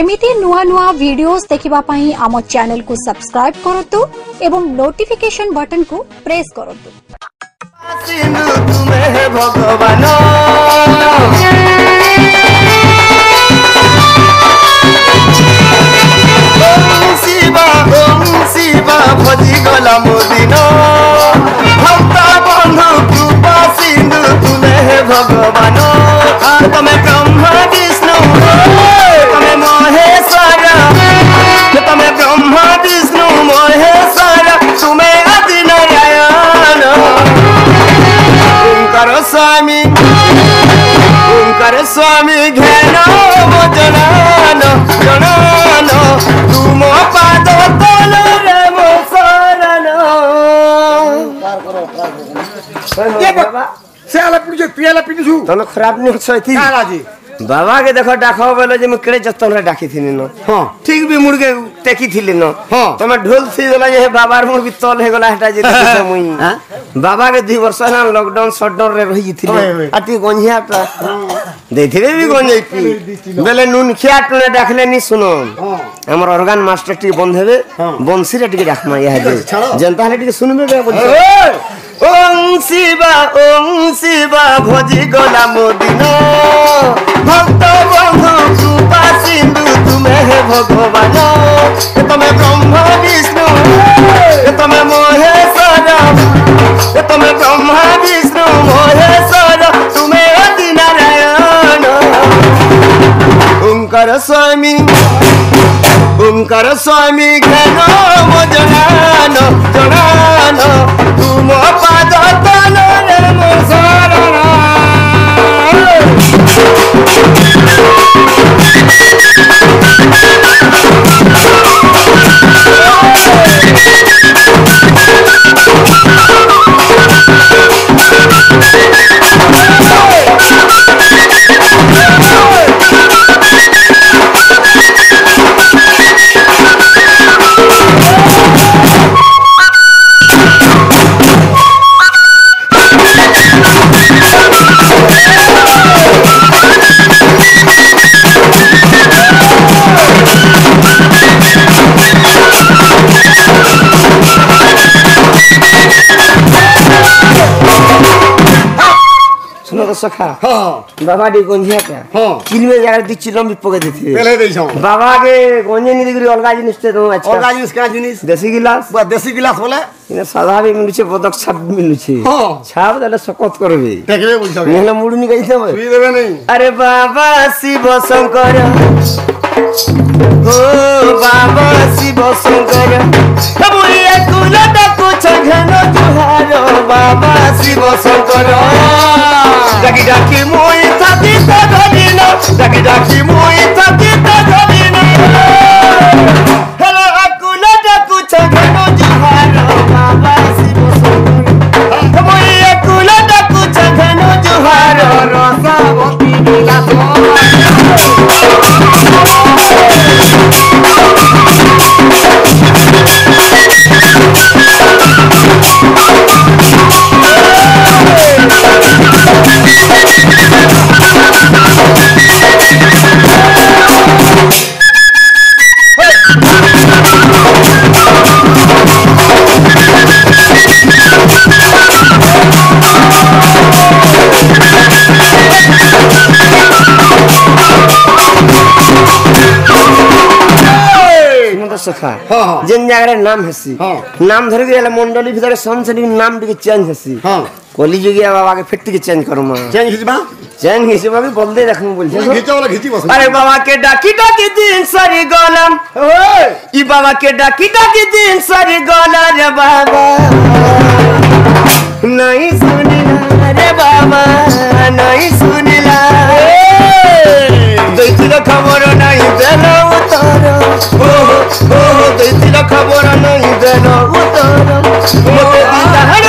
এমিতি নূয়া নূয়া videos দেখিবা পাই আম channel কু subscribe করতু এবং নোটিফিকেশন বটন কু প্রেস করতু তুমি ভগবান। ভজি গলা মো দিন ভক্ত বন্ধু কৃপা সিন্ধু ସେ ହେଲା ପିନ୍ଧୁଛୁ ତୁ ହେଲା ପିନ୍ଧୁଛୁ ତମେ ଖରାପ ନି ଅଛ ଏଥି କାଣା ଆଜି ବାବା କେ ଦେଖ ଡାକ ବେଲେ ଯେ ମୁଁ କେଡ଼େ ଯତ୍ନରେ ଡାକିଥିଲି ନ ହଁ ଠିକ ବି ମୁଡ଼କେ ଟେକିଥିଲି ନ ହଁ। ତମେ ଢୋଲ ଥି ଦେଲା ଯେ ହେ ବାବାର ମୁଡ଼ ବି ତଲ ହେଇଗଲା ହେଟା ଯେ ଦେଖିଛ ମୁଇଁ ଆଁ? ବାବା କେ ଦୁଇ ବର୍ଷ ହେଲା ଲକଡାଉନ ସଟଡାଉନ ରେ ରହିଥିଲି ହଏ, ହଏ। ଆଉ ଟିକେ ଗଞ୍ଜିଆଟା ଦେଇଥିବେ ବି ଗଞ୍ଜେଇକି ବେଲେ নুন ଖିଆ ଟୁନେ ଡାକଲେ ନି ଶୁନ ହଁ। ଆମର ଅର୍ଗାନ ମାଷ୍ଟର ଟିକେ ବନ୍ଦ ହେବେ ହଁ। ବଂଶୀରେ ଟିକେ ଡାକମା ଇହା ଠିକ ଅଛି, ଛାଡ଼। ওং শিবা ওং শিবা, ভজি গলা মদিন। ভক্ত বন্ধু, কৃপা সিন্ধু, তুমি হে ভগবান। তুমি ব্রহ্ম বিষ্ণু তুমি মহেশ্বর তুমি ব্রহ্মা বিষ্ণু মহেশ্বর তুমি অতি নারায়ণ। ওঙ্কার স্বামী ओंकार स्वामी घ्यान जणान जणान तुम पाद অবস্থা খারাপ বাবা টি গঞ্জি হাতে চিলমে জায়গা তুই চিলম বিপকে দিছি পেলে দেইছ বাবা কে গঞ্জি নিদি করি অলগা জিনিস তে তুমি আচ্ছা অলগা জিনিস কা জিনিস? দেশি গিলাস। বা দেশি গিলাস বলে? ইনে মুড়ুনি Oh, Baba, Sibo Sankara. Kabuya Kulata Kuchangano Tuharo, Baba, Sibo Sankara. Daki Daki Mui Tati Tagodino, Daki Daki Mui সখা যে জায়গার নাম হেসি। নাম ধরে গেলে মন্ডলী ভিতরে সংসারী নাম টিকে চেঞ্জ হেসি। কলিযুগিয়া বাবাকে ফির টিকে চেঞ্জ করমা চেঞ্জ হিসবা চেঞ্জ হিসবা বি বলতে রাখুন বলছে। ঘিচাওলা ঘিচি বস। আরে বাবাকে ডাকি ডাকি দিন সারি গলাম। ওই। ই বাবাকে ডাকি ডাকি দিন সারি গলা রে বাবা। নাই শুনিলা রে বাবা নাই শুনিলা। দৈছিল খবর নাই দেল উত্তর। ও ও দৈছিল খবর নাই দেল উত্তর। মতে দিদার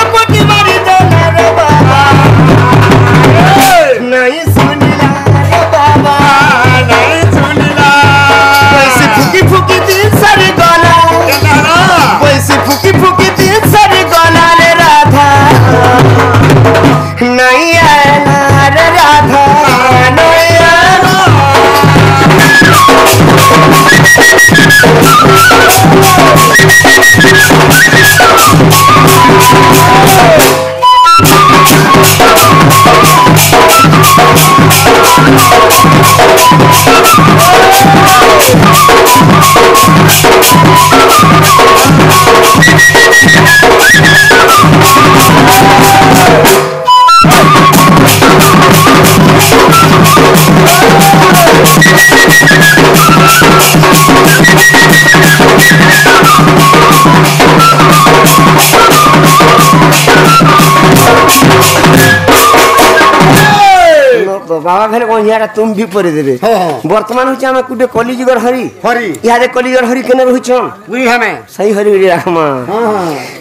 বাবা ফেলে কঞ্জিয়াটা তুমি ବି পরিদেবে হ্যাঁ, হ্যাঁ। বর্তমান হচ্ছে আমি কুটে কলিযুগর হরি হরি ইহাদে কলিযুগর হরি কেনে রহুছন বুঝি হ্যাঁ সেই হরি হরি রাখমা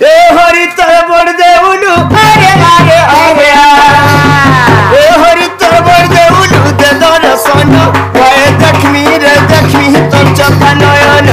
এ হরি তোর বড় দেউলু আরে আরে আরে এ হরি তোর বড় দেউলু দে দর্শন গায়ে দেখমি রে দেখমি তোর চোখা নয়ন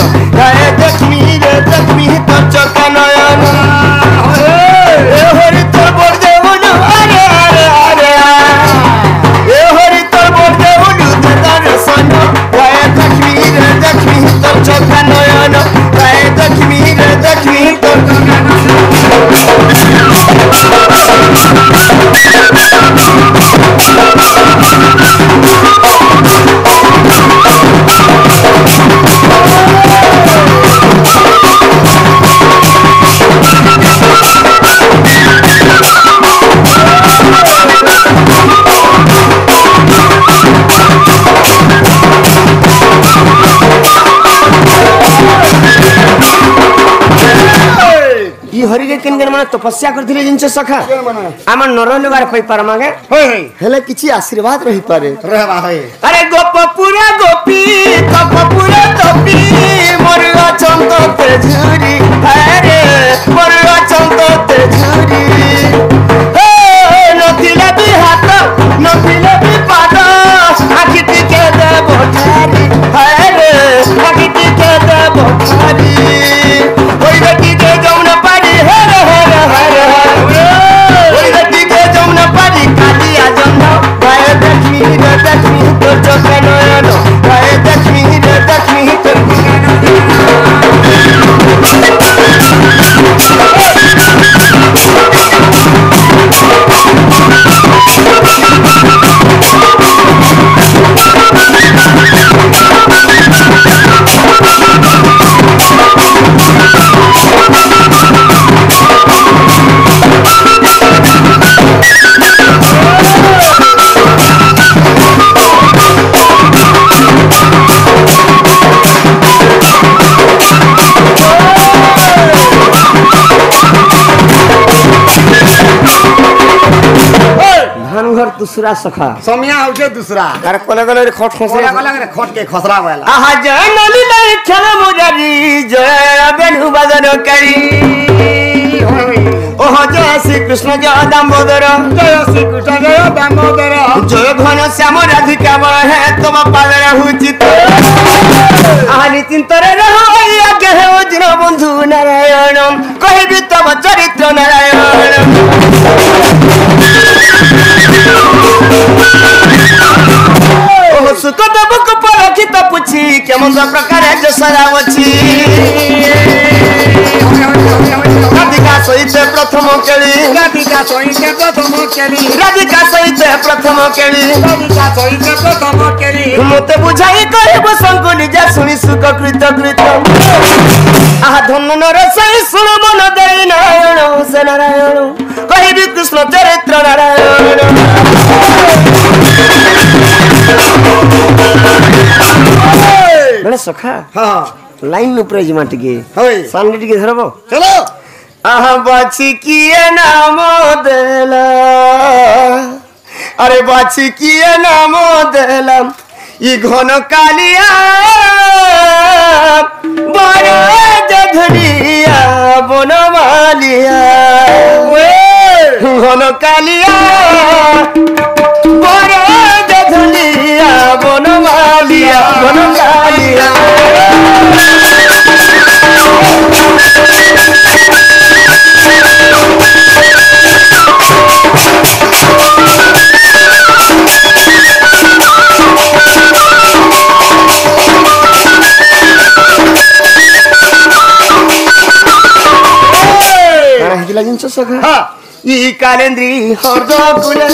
हरि रे किन माने तपस्या करथिले जिंस सखा आम नर लुगार कहि पर मांगे हो हो हेले किछि आशीर्वाद रहि पारे रे बा हे अरे गोप पूरा गोपी गोप पूरा गोपी मोर अचंत तेजुरी अरे मोर अचंत तेजुरी हे नथिले बि हात नथिले बि তুসরা সখা সমিয়া হচ্ছে দুসরা আর কলে কলে খট খসে কোলা কোলা করে খটকে খসরা বলা আহা জয় নলিলে খেল মুরারি জয় বেনু বাদরকারী ওহ জয় শ্রীকৃষ্ণ জয় দামোদর জয় শ্রীকৃষ্ণ জয় দামোদর জয় ঘন শ্যাম রাধিকা বল হে তোম পাদর হুচিত আহা নিচিন্তরে রহ আজ্ঞা হে অজিন বন্ধু নারায়ণ কহিবি তব চরিত্র নারায়ণ দেবক পরখিত পুছি কেমন প্রকারে যশরা অছি রাধিকা সহিত প্রথম কেলি রাধিকা সহিতে প্রথম কেলি রাধিকা সহিত প্রথম কেলি রাধিকা সহিতে প্রথম কেলি মতে বুঝাই কহিব সঙ্গ নিজে শুনি সুখ কৃত কৃত। আহা ধন্য নর সেই শুণ মন দেই নারায়ণ সে নারায়ণ। কহিবি কৃষ্ণ চরিত্র নারায়ণ বেলে সখা হ্যাঁ লাইন উপরে জিমা টিকে হই সামনে টিকে ধরব চলো আহা বাছি কিয়ে নাম দেলা আরে বাছি কিয়ে নাম দেলাম ই ঘন কালিয়া বড় ধরিয়া বনমালিয়া। ঘন কালিয়া বড় ধরিয়া বনমালিয়া। ঘন ಈ ಕಾಲೇಂದ್ರಿ har dakulen.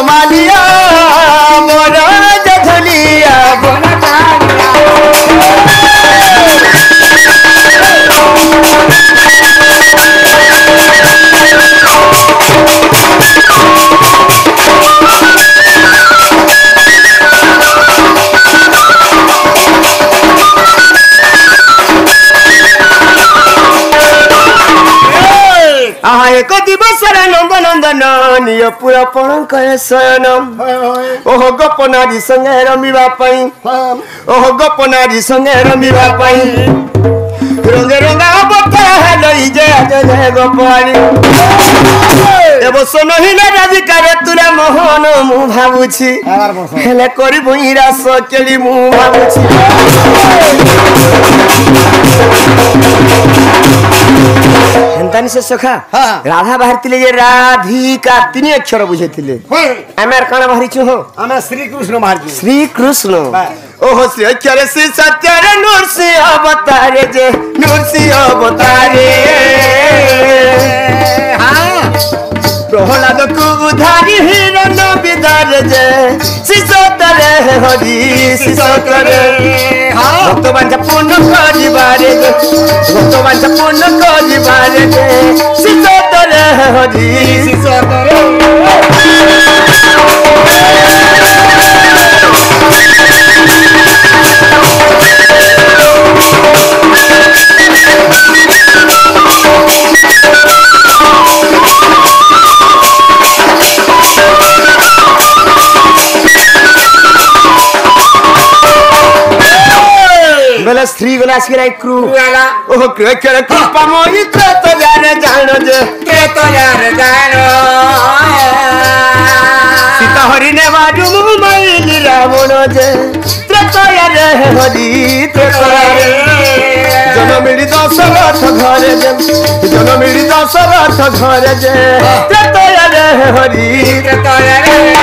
Somalia. আহা এক দিবসর নন্দনন্দন নিয় পুরা পণঙ্কর শয়ন ওহ গপ নারী সঙ্গে রমিবা পাই। ওহ গপ নারী সঙ্গে রমিবা পাই। রঙে রঙা অবতা লই যে জয় গোপালী। ମୁଁ ଭାବୁଛି ହେଲେ କରିବୁ ହିରାସ କେଳି ମୁଁ ଭାବୁଛି ହେନ୍ତାନି ସେ ସଖା ରାଧା ବାହାରିଥିଲେ ଯେ ରାଧିକା ତିନି ଅକ୍ଷର ବୁଝେଇଥିଲେ ଆମେ କଣ ବାହାରିଛୁ ହଁ ଆମେ ଶ୍ରୀକୃଷ୍ଣ ବାହାରିଛୁ ଶ୍ରୀକୃଷ୍ଣ ଓହୋ ଶ୍ରୀ ଅକ୍ଷରେ ଶ୍ରୀ ସତ୍ୟରେ ନୃସିଂହ ଅବତାରେ ଯେ ନୃସିଂହ ଅବତାରେ ପ୍ରହ୍ଲାଦକୁ ଉଦ୍ଧାର শিশোতরে হরি শিশোতরে ভক্তবাঞ্ছা পূর্ণ করিবারে गला स्त्री गला सिरा क्रु। गला ओ के के कृपा मोहि त त जान जानो जे। के त यार जानो। सीता हरि ने बाजु मु मई रावण जे। त त यार रे हरि त त यार रे जन्म मिली दस रथ घर जे। जन्म मिली दस रथ घर जे तो हरी तो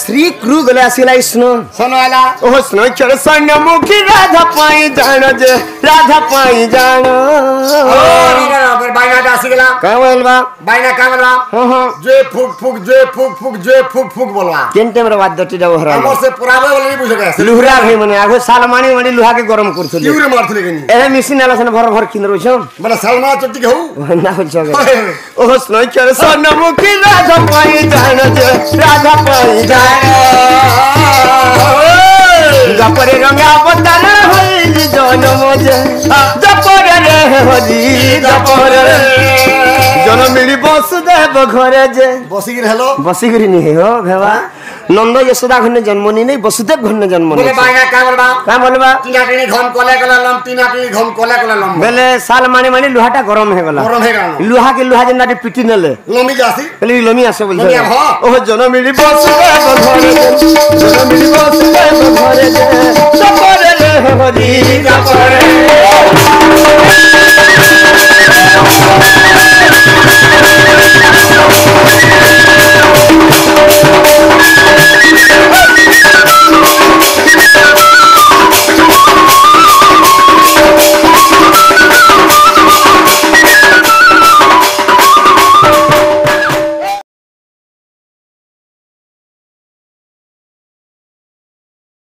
ಶ್ರೀ ಕ್ರೂ ಗಲಾಸಿಲ ಇಸ್ನು ಸನವಾಲ ಓ ಸ್ನ ಚರ ಸಂಗ ಮುಖಿ ರಾಧಾ ಪಾಯಿ ಜಾಣ ಜೆ ರಾಧಾ ಪಾಯಿ ಜಾಣ ಓ बायना डासिगला का बोलवा बायना का बोलवा हाँ हाँ. जे फुक फुक जे फुक फुक जे फुक फुक बोलवा केनते हमरा वाद्यटी दाव हरा हमर से पुराबे वाला नहीं बुझे गैस लुहरा भई माने आगो सालमानी माने लुहा के गरम करथले किउरे मारथले केनी ए मिसिन आला सन भर भर किन रोछ माने सालमा चट्टी के हो? ना हो जगे ओ स्नोय कर सन मुखी राजा पाई जान जे राजा पाई जान राजा परे रंगा बता হরি জপরে জনমিলি বসুদেব ঘরে যে বসিকির হেলো বসিকরি নি হো ভেবা নন্দ যশোদা ঘনে জন্ম নি নাই বসুদেব ঘনে জন্ম নি বলে বাইনা কাঁ বলবা কা বলবা তিনা টিনি ঘম কলে কলে লম তিনা টিনি ঘম কলে কলে লম বেলে সাল মানি মানি লুহাটা গরম হয়ে গলা গরম হয়ে গেল লুহা কে লুহা যেন পিটি নেলে লমি যাসি বেলে লমি আসে বলছে লমি আহ। ও জনমিলি বসুদেব ঘরে যে জনমিলি বসুদেব ঘরে যে